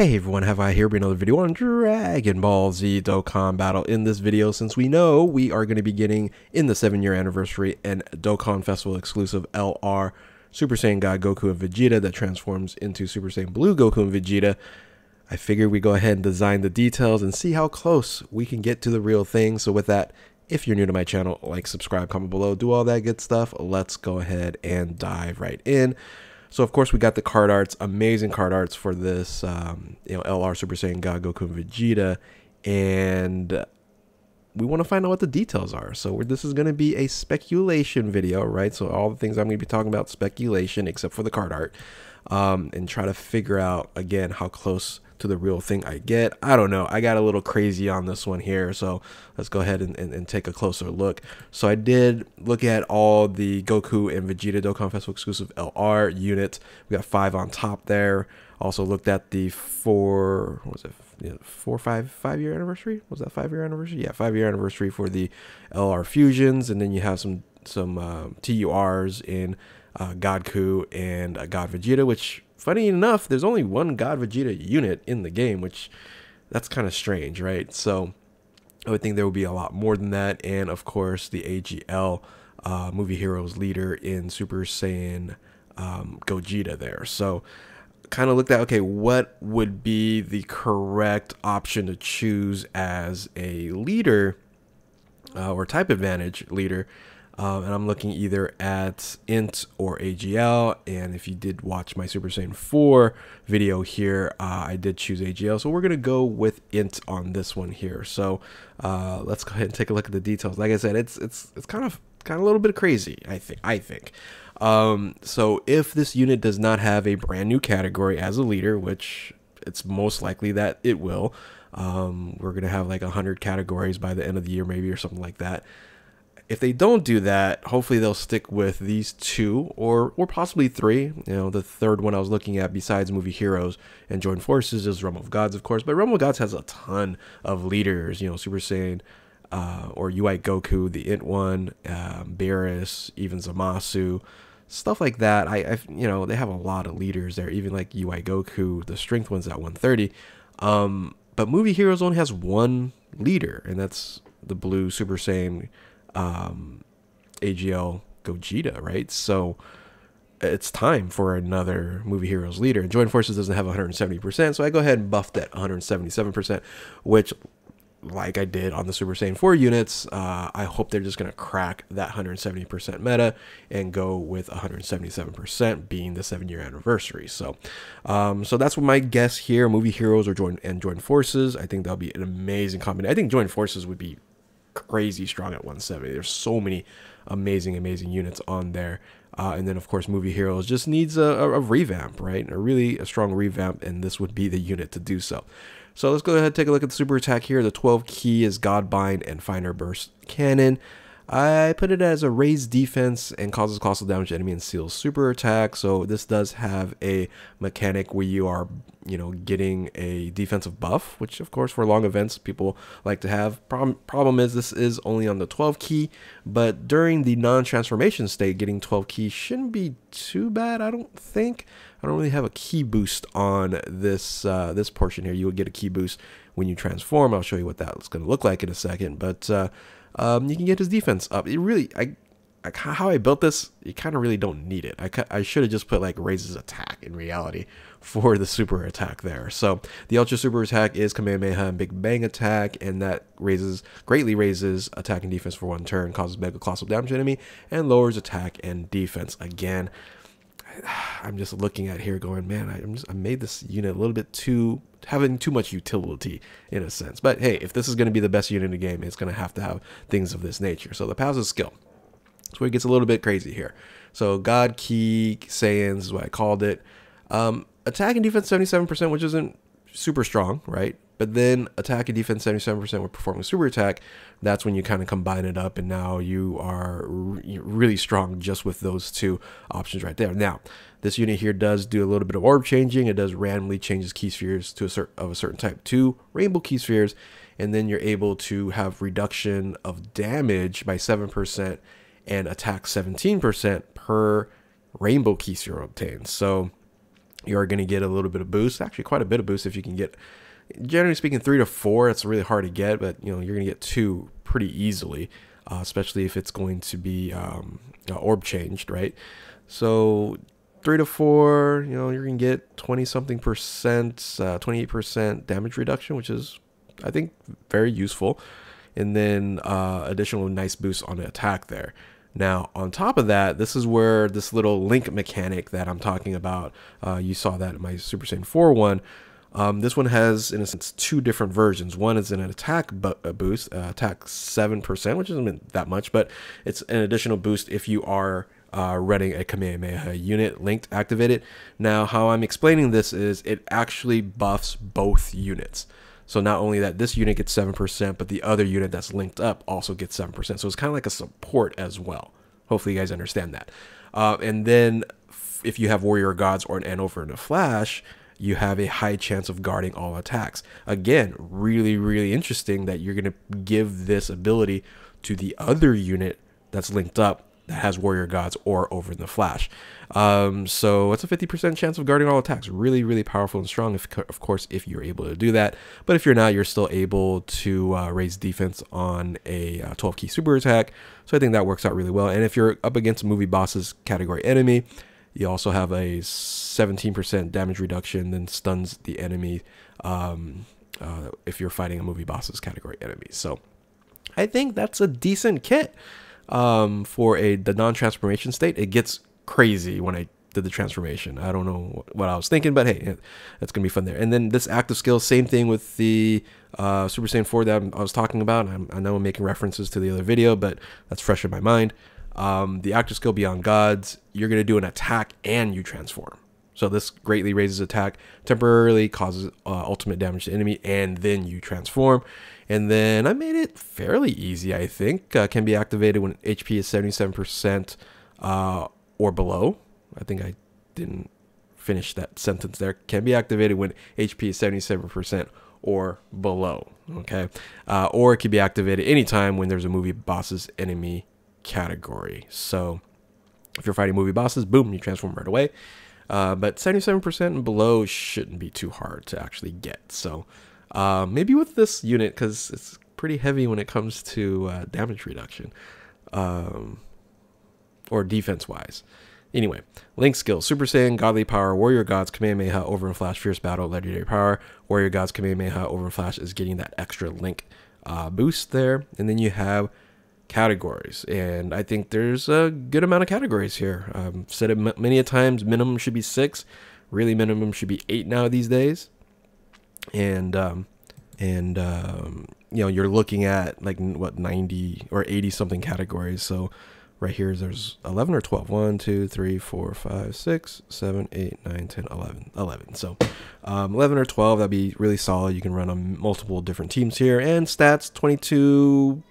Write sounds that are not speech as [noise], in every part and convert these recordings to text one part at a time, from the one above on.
Hey everyone, Havohei here bring another video on Dragon Ball Z Dokkan Battle. In this video, since we know we are going to be getting in the 7 year anniversary and Dokkan Festival exclusive LR Super Saiyan God Goku and Vegeta that transforms into Super Saiyan Blue Goku and Vegeta, I figured we go ahead and design the details and see how close we can get to the real thing. So with that, if you're new to my channel, like, subscribe, comment below, do all that good stuff. Let's go ahead and dive right in. So of course we got the card arts, amazing card arts for this, um, you know, LR Super Saiyan God Goku and Vegeta, and we want to find out what the details are. So this is going to be a speculation video, right? So all the things I'm going to be talking about speculation, except for the card art, um, and try to figure out again how close to the real thing I get. I don't know. I got a little crazy on this one here. So let's go ahead and, and, and, take a closer look. So I did look at all the Goku and Vegeta Dokkan Festival exclusive LR units. We got five on top there. Also looked at the four, what was it? Yeah, four, five, five year anniversary. Was that five year anniversary? Yeah, five year anniversary for the LR fusions, and then you have some some uh, TURs in uh, Godku and uh, God Vegeta, which funny enough, there's only one God Vegeta unit in the game, which that's kind of strange, right? So I would think there would be a lot more than that. And of course, the AGL uh, movie heroes leader in Super Saiyan um, Gogeta there. So kind of looked at okay, what would be the correct option to choose as a leader uh, or type advantage leader um, and I'm looking either at int or AGL. And if you did watch my Super Saiyan 4 video here, uh, I did choose AGL. So we're going to go with int on this one here. So uh, let's go ahead and take a look at the details. Like I said, it's it's it's kind of kind of a little bit crazy. I think I think. Um, so if this unit does not have a brand new category as a leader, which it's most likely that it will, um, we're gonna have like 100 categories by the end of the year, maybe or something like that if they don't do that, hopefully they'll stick with these two or or possibly three. You know, the third one I was looking at besides movie heroes and join forces is Realm of Gods, of course. But Realm of Gods has a ton of leaders. You know, Super Saiyan uh, or UI Goku, the Int one, um, Beerus, even Zamasu, stuff like that. I, I, you know, they have a lot of leaders there. Even like UI Goku, the strength one's at 130. Um, but movie heroes only has one leader, and that's the blue Super Saiyan um, AGL Gogeta, right? So it's time for another movie heroes leader. And Joined Forces doesn't have 170%, so I go ahead and buff that 177%, which, like I did on the Super Saiyan 4 units, uh, I hope they're just going to crack that 170% meta and go with 177% being the seven year anniversary. So, um, so that's what my guess here. Movie heroes or join and join forces. I think that'll be an amazing combination. I think join forces would be crazy strong at 170. There's so many amazing, amazing units on there. Uh, and then, of course, Movie Heroes just needs a, a, revamp, right? A really a strong revamp, and this would be the unit to do so. So let's go ahead and take a look at the super attack here. The 12 ki is Godbind and Final Burst Cannon. I put it as a raised defense and causes colossal damage to enemy and seals super attack. So this does have a mechanic where you are, you know, getting a defensive buff, which of course for long events people like to have. Problem, problem is this is only on the 12 ki, but during the non-transformation state, getting 12 ki shouldn't be too bad. I don't think. I don't really have a ki boost on this uh, this portion here. You would get a ki boost when you transform. I'll show you what that's going to look like in a second, but. Uh, um, you can get his defense up. It really, I, I how I built this, you kind of really don't need it. I, I should have just put like raises attack in reality for the super attack there. So the ultra super attack is Kamehameha and Big Bang attack, and that raises greatly raises attack and defense for one turn, causes mega colossal damage to enemy, and lowers attack and defense again. I'm just looking at here going, man, I, am just, I made this unit a little bit too having too much utility in a sense. But hey, if this is going to be the best unit in the game, it's going to have to have things of this nature. So the passive skill. That's where it gets a little bit crazy here. So God Ki Saiyans is what I called it. Um, attack and defense 77%, which isn't super strong, right? But then attack and defense 77% with performing super attack. That's when you kind of combine it up, and now you are re really strong just with those two options right there. Now, this unit here does do a little bit of orb changing. It does randomly changes ki spheres to a certain of a certain type to rainbow ki spheres, and then you're able to have reduction of damage by 7% and attack 17% per rainbow ki sphere obtained. So you are going to get a little bit of boost, actually quite a bit of boost if you can get generally speaking, three to four, it's really hard to get, but you know, you're going to get two pretty easily, uh, especially if it's going to be um, orb changed, right? So three to four, you know, you're going to get 20 something percent, uh, 28% damage reduction, which is, I think, very useful. And then uh, additional nice boost on the attack there. Now, on top of that, this is where this little link mechanic that I'm talking about, uh, you saw that in my Super Saiyan 4 one. Um, this one has, in a sense, two different versions. One is an attack bu- boost, uh, attack 7%, which isn't that much, but it's an additional boost if you are uh, running a Kamehameha unit linked activated. Now, how I'm explaining this is it actually buffs both units. So not only that this unit gets 7%, but the other unit that's linked up also gets 7%. So it's kind of like a support as well. Hopefully you guys understand that. Uh, and then if you have Warrior Gods or an over in a Flash, you have a high chance of guarding all attacks. Again, really, really interesting that you're going to give this ability to the other unit that's linked up that has Warrior Gods or over in the Flash. Um, so it's a 50% chance of guarding all attacks. Really, really powerful and strong, if, of course, if you're able to do that. But if you're not, you're still able to uh, raise defense on a uh, 12 ki super attack. So I think that works out really well. And if you're up against movie bosses category enemy, you also have a 17% damage reduction, then stuns the enemy um, uh, if you're fighting a movie bosses category enemy. So I think that's a decent kit um, for a the non-transformation state. It gets crazy when I did the transformation. I don't know what I was thinking, but hey, that's gonna be fun there. And then this active skill, same thing with the uh, Super Saiyan 4 that I was talking about. I'm, i know I'm making references to the other video, but that's fresh in my mind. Um, the active skill Beyond Gods, you're gonna do an attack and you transform. So this greatly raises attack, temporarily causes uh, ultimate damage to enemy, and then you transform. And then I made it fairly easy, I think. Uh, can be activated when HP is 77% uh, or below. I think I didn't finish that sentence there. Can be activated when HP is 77% or below. Okay. Uh, or it can be activated anytime when there's a movie boss's enemy category. So if you're fighting movie bosses, boom, you transform right away. Uh, but 77% and below shouldn't be too hard to actually get. So uh, maybe with this unit, because it's pretty heavy when it comes to uh, damage reduction um, or defense wise. Anyway, Link skills Super Saiyan, Godly Power, Warrior Gods, Kamehameha, Over and Flash, Fierce Battle, Legendary Power. Warrior Gods, Kamehameha, Over and Flash is getting that extra Link uh, boost there. And then you have categories. And I think there's a good amount of categories here. Um, said it many a times, minimum should be six. Really, minimum should be eight now these days. And um, and um, you know you're looking at like what 90 or 80 something categories. So right here there's 11 or 12 1 2 3 4 5 6 7 8 9 10 11 11 so um, 11 or 12 that'd be really solid. You can run on multiple different teams here. And stats 22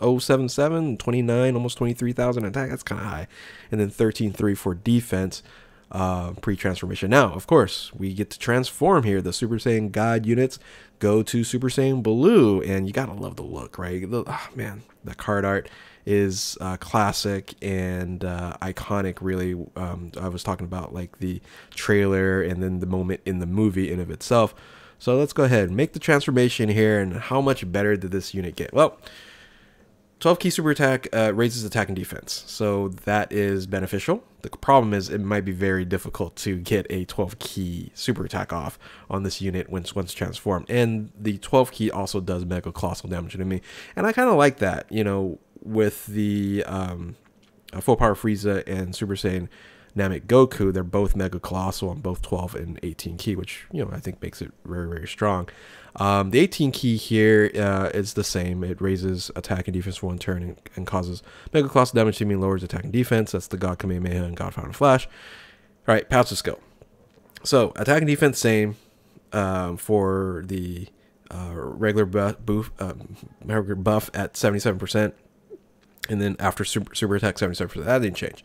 077 29 almost 23,000 attack that's kind of high and then 13.3 for defense uh, pre-transformation. Now, of course, we get to transform here. The Super Saiyan God units go to Super Saiyan Blue, and you gotta love the look, right? The, oh, man, the card art is uh, classic and uh, iconic. Really, um, I was talking about like the trailer and then the moment in the movie in of itself. So let's go ahead and make the transformation here. And how much better did this unit get? Well, 12 ki super attack uh, raises attack and defense, so that is beneficial. The problem is it might be very difficult to get a 12 ki super attack off on this unit once once transformed. And the 12 ki also does mega colossal damage to me, and I kind of like that. You know, with the um, uh, full power Frieza and Super Saiyan Namek Goku, they're both mega colossal on both 12 and 18 ki, which you know I think makes it very very strong. Um, the 18 ki here uh, is the same. It raises attack and defense for one turn and, and causes mega colossal damage to me lowers attack and defense. That's the God Kamehameha and God Fountain Flash. All right, passive skill. So attack and defense same um, for the uh, regular buff, um, buff at 77%, and then after super, super attack 77%. That didn't change.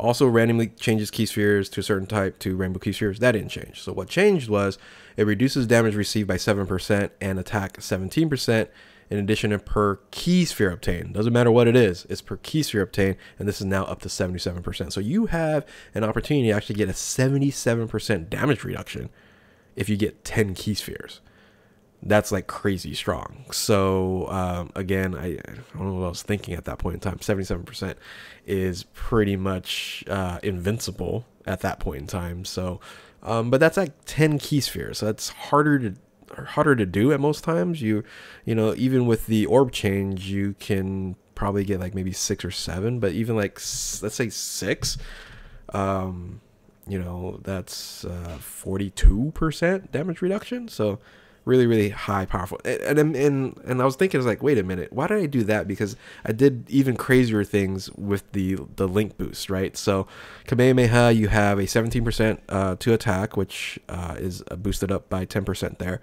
Also randomly changes ki spheres to a certain type to rainbow ki spheres. That didn't change. So what changed was it reduces damage received by 7% and attack 17%. in addition to per ki sphere obtained. Doesn't matter what it is, it's per ki sphere obtained, and this is now up to 77%. So you have an opportunity to actually get a 77% damage reduction if you get 10 ki spheres. That's like crazy strong. So um, again, I, I, don't know what I was thinking at that point in time. 77% is pretty much uh, invincible at that point in time. So, um, but that's like 10 ki spheres. So that's harder to harder to do at most times. You, you know, even with the orb change, you can probably get like maybe six or seven, but even like let's say six, um, you know, that's uh, 42% damage reduction. So really, really high, powerful. And, and and and I was thinking, I was like, wait a minute, why did I do that? Because I did even crazier things with the the link boost, right? So Kamehameha, you have a 17% uh, to attack, which uh, is boosted up by 10% there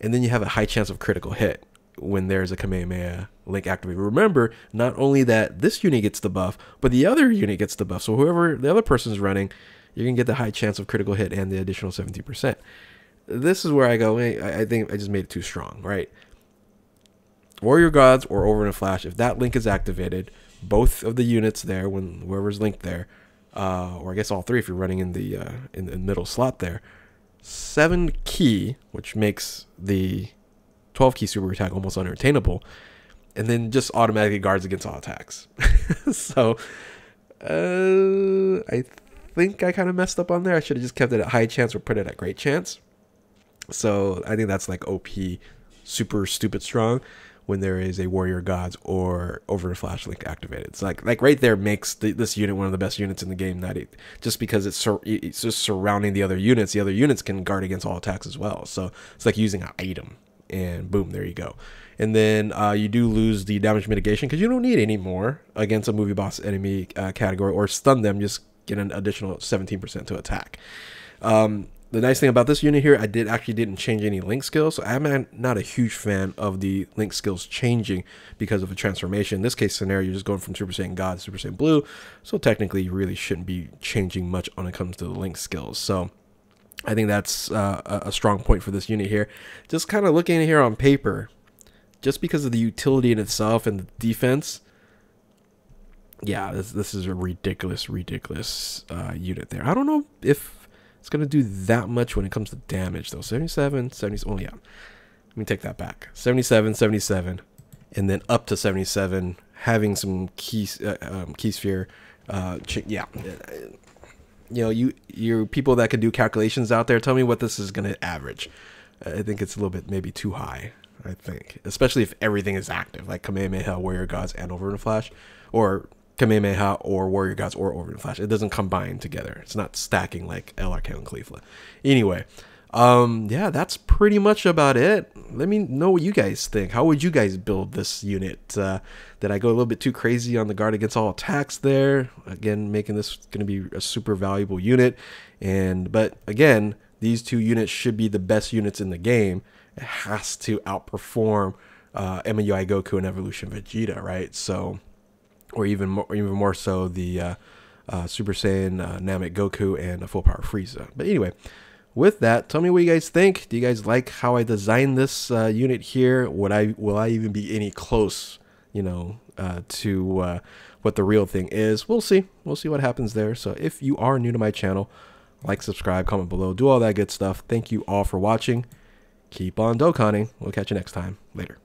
and then you have a high chance of critical hit when there's a Kamehameha link activated. Remember, not only that this unit gets the buff, but the other unit gets the buff. So whoever the other person's running, you're gonna get the high chance of critical hit and the additional 17%. This is where I go, I think I just made it too strong, right? Warrior Gods or Over in a Flash, if that link is activated, both of the units there, when whoever's linked there, uh, or I guess all three if you're running in the uh, in the middle slot there, seven ki, which makes the 12 ki super attack almost unattainable, and then just automatically guards against all attacks. [laughs] so uh, I think I kind of messed up on there. I should have just kept it at high chance or put it at great chance. So I think that's like OP, super stupid strong when there is a warrior gods or over flash link activated. It's like like right there makes the, this unit one of the best units in the game. That it, just because it's sur- it's just surrounding the other units, the other units can guard against all attacks as well. So it's like using an item, and boom, there you go. And then uh, you do lose the damage mitigation because you don't need any more against a movie boss enemy uh, category or stun them. Just get an additional 17% to attack. Um, the nice thing about this unit here, I did actually didn't change any link skills. So I'm not a huge fan of the link skills changing because of a transformation. In this case scenario, you're just going from Super Saiyan God to Super Saiyan Blue. So technically, you really shouldn't be changing much when it comes to the link skills. So I think that's uh, a strong point for this unit here. Just kind of looking here on paper, just because of the utility in itself and the defense, yeah, this, this is a ridiculous, ridiculous uh, unit there. I don't know if it's going to do that much when it comes to damage, though. 77, 70. Oh, yeah. Let me take that back. 77, 77, and then up to 77, having some ki, uh, um, ki sphere. Uh, yeah. You know, you you people that can do calculations out there, tell me what this is going to average. I think it's a little bit maybe too high. I think, especially if everything is active, like Kamehameha, Warrior Gods, and Over in a Flash, or Kamehameha or Warrior Gods or Over Flash. It doesn't combine together. It's not stacking like Arcano and Caulifla. Anyway, um, yeah, that's pretty much about it. Let me know what you guys think. How would you guys build this unit? Uh, did I go a little bit too crazy on the guard against all attacks there? Again, making this going to be a super valuable unit. And but again, these two units should be the best units in the game. It has to outperform uh, MUI Goku and Evolution Vegeta, right? So or even more, even more so the uh, uh, Super Saiyan uh, Namek Goku and a full power Frieza. But anyway, with that, tell me what you guys think. Do you guys like how I designed this uh, unit here? Would I will I even be any close, you know, uh, to uh, what the real thing is? We'll see. We'll see what happens there. So if you are new to my channel, like, subscribe, comment below, do all that good stuff. Thank you all for watching. Keep on Dokkaning. We'll catch you next time. Later.